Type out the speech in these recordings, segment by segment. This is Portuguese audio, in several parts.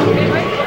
Okay. you.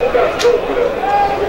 Da sombra.